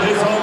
This whole